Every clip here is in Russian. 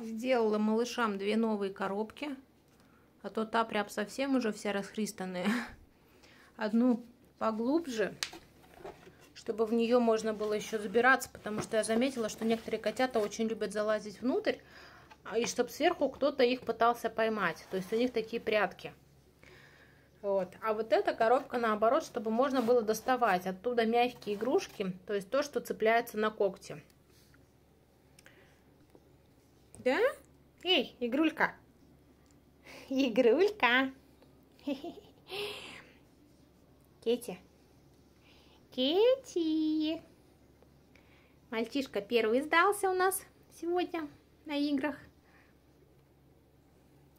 Сделала малышам две новые коробки. А то та прям совсем уже вся расхристанная. Одну поглубже, чтобы в нее можно было еще забираться, потому что я заметила, что некоторые котята очень любят залазить внутрь, а и чтобы сверху кто-то их пытался поймать. То есть у них такие прятки. Вот. А вот эта коробка наоборот, чтобы можно было доставать оттуда мягкие игрушки, то есть то, что цепляется на когти. Да? Эй, игрулька. Игрулька. Кетти. Кетти. Мальчишка первый сдался у нас сегодня на играх.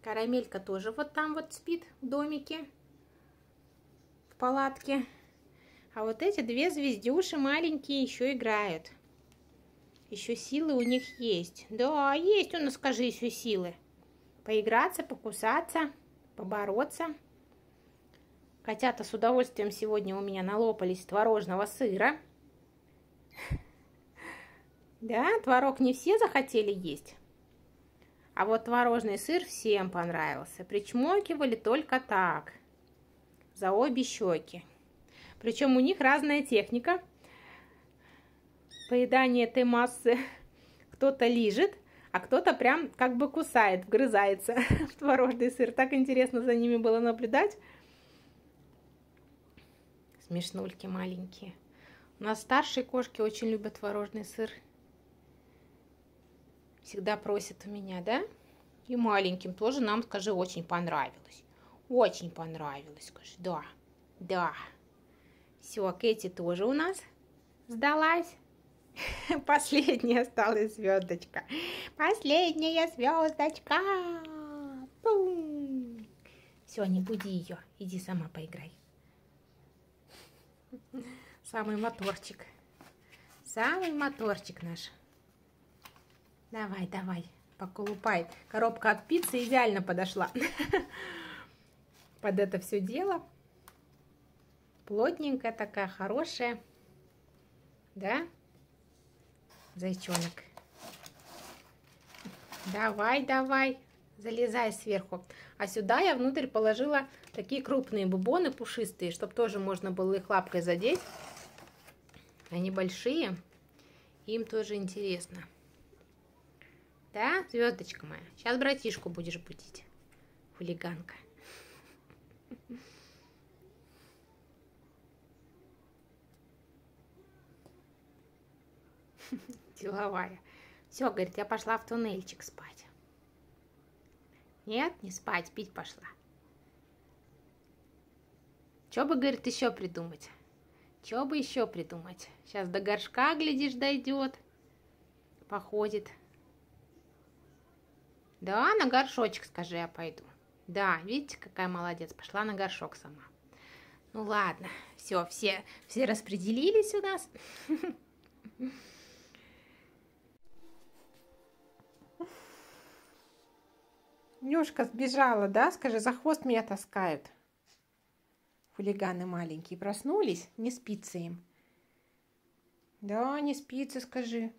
Карамелька тоже вот там вот спит в домике, в палатке. А вот эти две звездюши маленькие еще играют. Еще силы у них есть. Да, есть у нас, скажи, еще силы. Поиграться, покусаться, побороться. Котята с удовольствием сегодня у меня налопались творожного сыра. Да, творог не все захотели есть. А вот творожный сыр всем понравился. Причмокивали только так, за обе щеки. Причем у них разная техника поедания этой массы. Кто-то лижет, а кто-то прям как бы кусает, вгрызается в творожный сыр. Так интересно за ними было наблюдать. Смешнульки маленькие. У нас старшие кошки очень любят творожный сыр всегда просят у меня, да? И маленьким тоже нам, скажи, очень понравилось. Очень понравилось, скажи, да, да. Все, Кэти тоже у нас сдалась. Последняя осталась звездочка. Последняя звездочка. Все, не буди ее. Иди сама поиграй. Самый моторчик. Самый моторчик наш. Давай, давай, поколупай. Коробка от пиццы идеально подошла под это все дело. Плотненькая такая, хорошая. Да? Зайчонок. Давай, давай, залезай сверху. А сюда я внутрь положила такие крупные бубоны пушистые, чтобы тоже можно было их лапкой задеть. Они большие, им тоже интересно. Да, звездочка моя? Сейчас братишку будешь будить. Хулиганка. Деловая. Все, говорит, я пошла в туннельчик спать. Нет, не спать, пить пошла. Что бы, говорит, еще придумать? Что бы еще придумать? Сейчас до горшка, глядишь, дойдет. Походит. Да, на горшочек, скажи, я пойду. Да, видите, какая молодец, пошла на горшок сама. Ну ладно, все, все, все распределились у нас. Нюшка сбежала, да? Скажи, за хвост меня таскают. Хулиганы маленькие проснулись, не спится им. Да, не спится, скажи.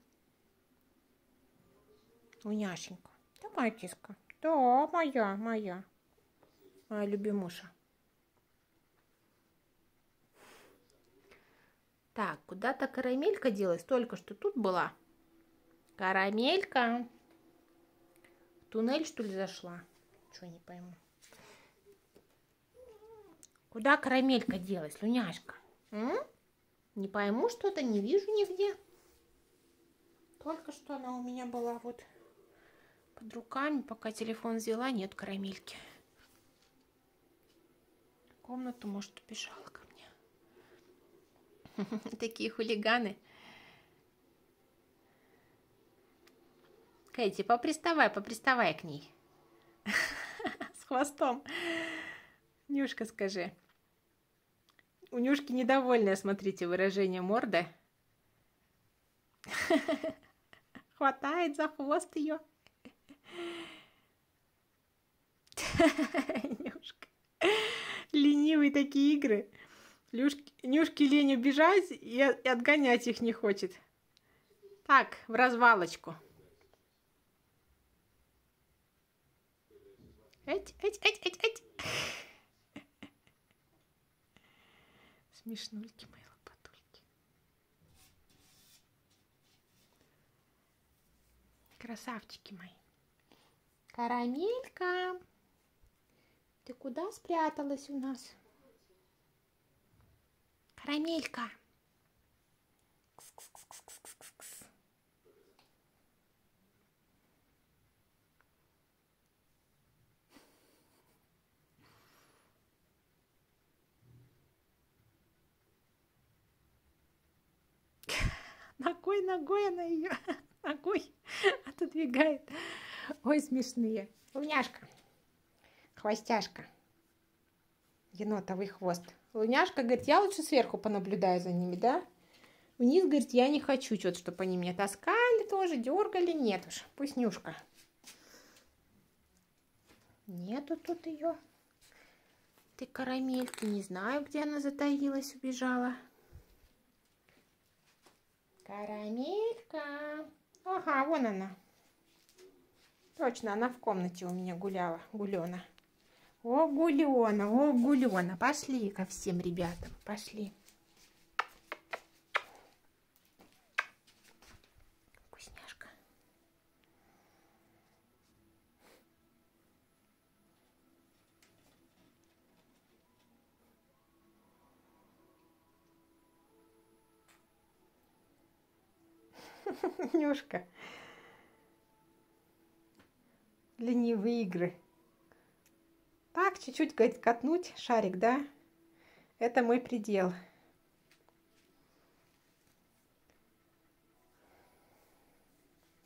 Уняшенька. Давай, киска. Да, моя, моя. Моя любимуша. Так, куда-то карамелька делась, только что тут была. Карамелька. Туннель, что ли, зашла? Что, не пойму. Куда карамелька делась, Люняшка? М? Не пойму что-то, не вижу нигде. Только что она у меня была вот под руками, пока телефон взяла, нет карамельки. В комнату, может, убежала ко мне. Такие хулиганы. Кэти, поприставай, поприставай к ней. С хвостом. Нюшка, скажи. У Нюшки недовольное, смотрите, выражение морды. Хватает за хвост ее. Нюшка. Ленивые такие игры. Люшки, Нюшке лень убежать и, и отгонять их не хочет. Так, в развалочку. Эть, эть, эть, эть, эть. Смешнульки мои лопатульки. Красавчики мои. Карамелька, ты куда спряталась у нас? Карамелька. Ногой, ногой она ее, ногой отодвигает. Ой, смешные. Луняшка, хвостяшка, енотовый хвост. Луняшка говорит, я лучше сверху понаблюдаю за ними, да? Вниз, говорит, я не хочу что-то, чтобы они меня таскали тоже, дергали. Нет уж, пусть Нюшка. Нету тут ее. Ты карамельки, не знаю, где она затаилась, убежала. Карамелька. Ага, вон она. Точно, она в комнате у меня гуляла, гулена. О, гулена, о, гулена. Пошли ко всем ребятам, пошли. Нюшка. Ленивые игры. Так, чуть-чуть, катнуть шарик, да? Это мой предел.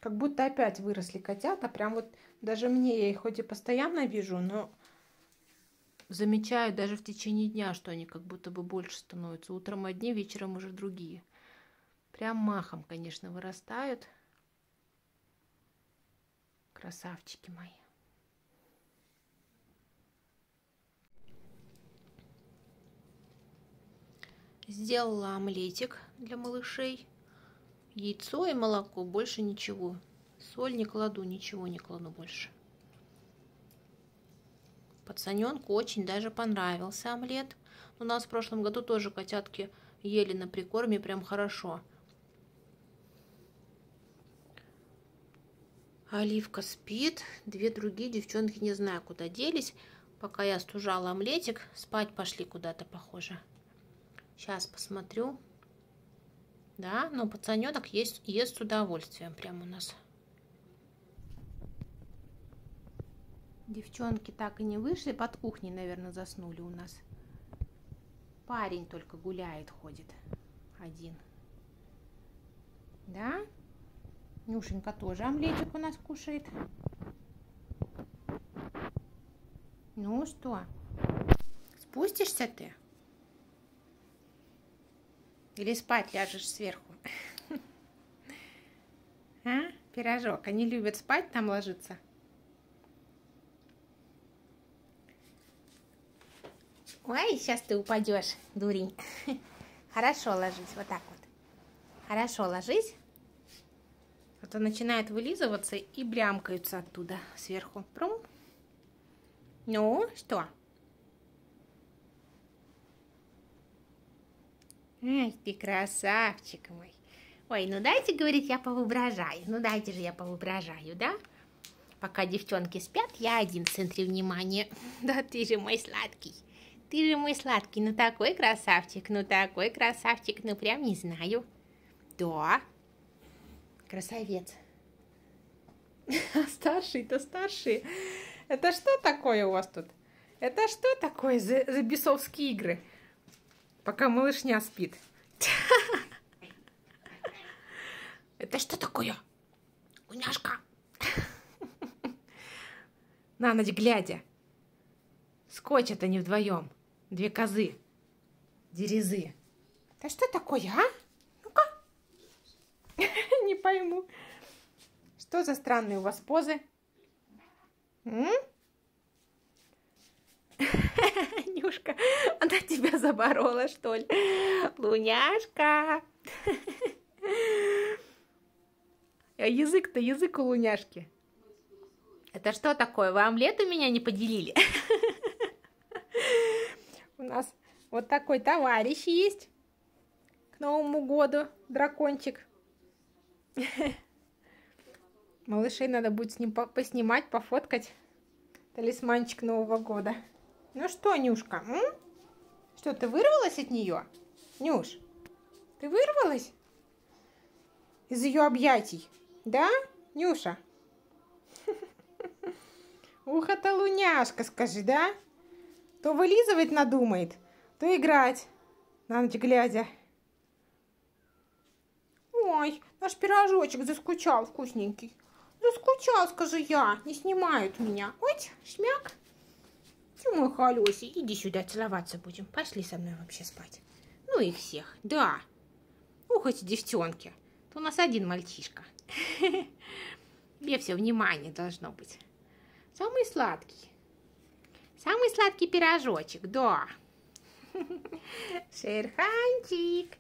Как будто опять выросли котята. Прям вот даже мне, я их хоть и постоянно вижу, но замечаю даже в течение дня, что они как будто бы больше становятся. Утром одни, вечером уже другие. Прям махом, конечно, вырастают. Красавчики мои. Сделала омлетик для малышей. Яйцо и молоко, больше ничего. Соль не кладу, ничего не кладу больше. Пацаненку очень даже понравился омлет. У нас в прошлом году тоже котятки ели на прикорме прям хорошо. Оливка спит, две другие девчонки не знаю куда делись. Пока я стужала омлетик, спать пошли куда-то, похоже. Сейчас посмотрю. Да, но пацаненок есть, ест с удовольствием прям у нас. Девчонки так и не вышли, под кухней, наверное, заснули у нас. Парень только гуляет, ходит один. Да? Нюшенька тоже омлетик у нас кушает. Ну что, спустишься ты? Или спать ляжешь сверху? А, пирожок. Они любят спать, там ложиться. Ой, сейчас ты упадешь, дурень. Хорошо ложись, вот так вот. Хорошо ложись. А то начинает вылизываться и блямкаются оттуда сверху. Прум. Ну, что? Ай, ты красавчик мой. Ой, ну дайте, говорит, я повоображаю. Ну дайте же я повоображаю, да? Пока девчонки спят, я один в центре внимания. Да ты же мой сладкий. Ты же мой сладкий, ну такой красавчик, ну такой красавчик, ну прям не знаю. Да, красавец. Старший-то старший. Это что такое у вас тут? Это что такое за, за бесовские игры? пока малышня спит. Это что такое? Уняшка. На ночь глядя. Скотчат они вдвоем. Две козы. Дерезы. Да что такое, а? Ну-ка. Не пойму. Что за странные у вас позы? М? Нюшка, она тебя заборола, что ли? Луняшка. А язык-то язык у луняшки. Это что такое? Вы омлет у меня не поделили? У нас вот такой товарищ есть к Новому году, дракончик. Малышей надо будет с ним поснимать, пофоткать. Талисманчик Нового года. Ну что, Нюшка, м? Что, ты вырвалась от нее? Нюш, ты вырвалась? Из ее объятий, да, Нюша? Ух, это луняшка, скажи, да? То вылизывать надумает, то играть на ночь глядя. Ой, наш пирожочек заскучал вкусненький. Заскучал, скажи я, не снимают меня. Ой, шмяк. Ты мой холёсий, иди сюда, целоваться будем. Пошли со мной вообще спать. Ну их всех, да. Ух, эти девчонки. То у нас один мальчишка. Тебе все внимание должно быть. Самый сладкий. Самый сладкий пирожочек, да. Шерханчик.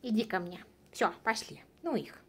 Иди ко мне. Все, пошли. Ну их.